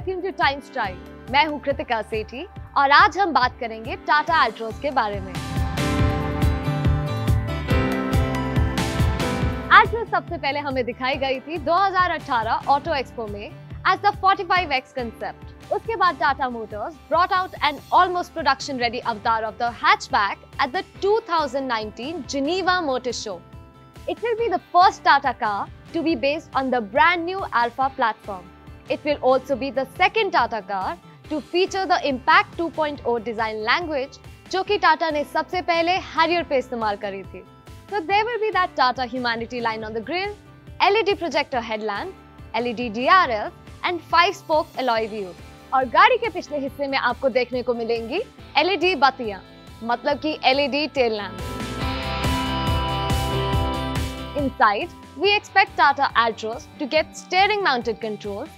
Welcome two times drive मैं हूँ कृतिका सेठी और आज हम बात करेंगे टाटा अल्ट्रोज के बारे में। आज सबसे पहले हमें दिखाई गई थी 2018 ऑटो एक्सपो में एज द 45x कांसेप्ट उसके बाद Tata Motors brought out an almost production ready avatar of the hatchback at the 2019 Geneva motor show it will be the first Tata car to be based on the brand new Alfa platform It will also be the second Tata car to feature the Impact 2.0 design language जो कि टाटा ने सबसे पहले Harrier पे इस्तेमाल करी थी So there will be that Tata Humanity line on the grille, LED projector headlamp, LED DRL and 5-spoke alloy wheels. और गाड़ी के पिछले हिस्से में आपको देखने को मिलेंगी LED बत्तियाँ मतलब कि LED tail lamp. Inside, we expect Tata Altroz to get steering mounted controls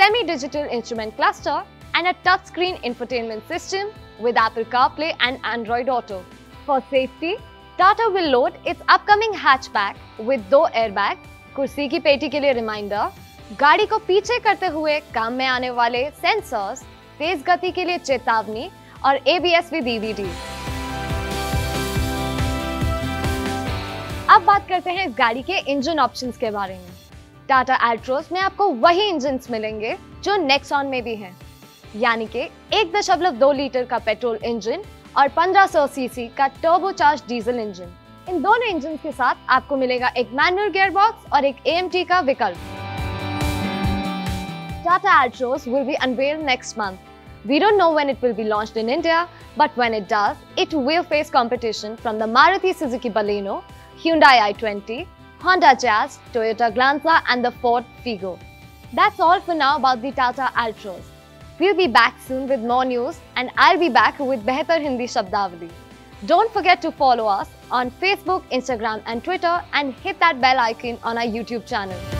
semi-digital instrument cluster, and a touchscreen infotainment system with Apple CarPlay and Android Auto. For safety, Tata will load its upcoming hatchback with दो airbag, कुर्सी की पेटी के लिए reminder गाड़ी को पीछे करते हुए काम में आने वाले सेंसर्स तेज गति के लिए चेतावनी और ABS विद EVD. अब बात करते हैं इस गाड़ी के इंजन ऑप्शंस के बारे में टाटा एल्ट्रोस में आपको वही इंजिन मिलेंगे जो नेक्सॉन में भी हैं, यानी कि एक दशमलव दो लीटर का पेट्रोल इंजन और 1500 सीसी का टर्बो चार्ज डीजल इंजन इन दोनों इंजन के साथ आपको मिलेगा एक मैनुअल गेयरबॉक्स और एक ए का विकल्प। Tata Altroz will be unveil next month We don't know when it will be launched in India, but when it does, it will face competition from the Maruti Suzuki Baleno, Hyundai i20, Honda Jazz, Toyota Glanza and the Ford Figo. That's all for now about the Tata Altroz. We'll be back soon with more news and I'll be back with Behatar Hindi Shabdavali. Don't forget to follow us on Facebook, Instagram and Twitter and hit that bell icon on our YouTube channel.